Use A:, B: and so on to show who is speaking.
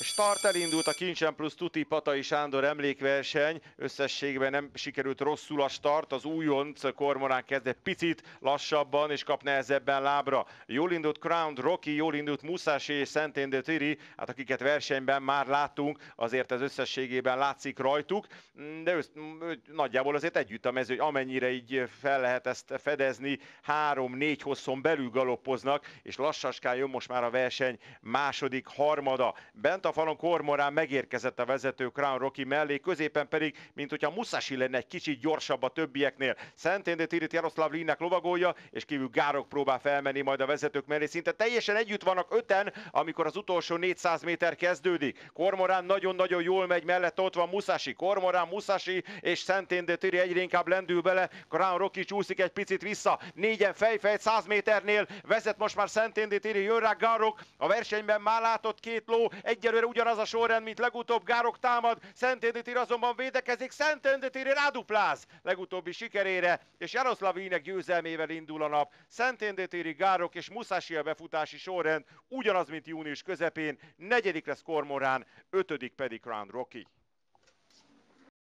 A: Start elindult a Kincsen plusz Tuti Patai Sándor emlékverseny, összességben nem sikerült rosszul a start, az újonc kormorán kezdett picit lassabban és kap nehezebben lábra. Jól indult Crown Rocky, jól indult Musashi és Szentén Tiri, hát akiket versenyben már láttunk, azért ez összességében látszik rajtuk, de össz, nagyjából azért együtt a mező, hogy amennyire így fel lehet ezt fedezni, három-négy hosszon belül galoppoznak, és lassaskán jön most már a verseny második harmada. Bent a falon Kormorán megérkezett a vezető Crown Rocky mellé, középen pedig, mint hogyha Musashi lenne egy kicsit gyorsabb a többieknél. Szentén Tirit Jaroszláv Linnek lovagolja, és kívül Gárok próbál felmenni majd a vezetők mellé. Szinte teljesen együtt vannak öten, amikor az utolsó 400 méter kezdődik. Kormorán nagyon-nagyon jól megy, mellett ott van Musashi. Kormorán, Musashi és Szentén Tiri egyre inkább lendül bele. Crown Rocky csúszik egy picit vissza. Négyen fejfej 100 méternél vezet most már Szentén Tiri, jön rá Gárok. A versenyben már látott két ló, egyelőre egyelőre ugyanaz a sorrend, mint legutóbb Gárok támad, Szentendítér azonban védekezik, Szentendítér rádupláz legutóbbi sikerére, és Jaroszlavínek győzelmével indul a nap. Szentendítéri Gárok és Musashi a befutási sorrend, ugyanaz, mint június közepén, negyedik lesz Kormorán, ötödik pedig Crown Rocky.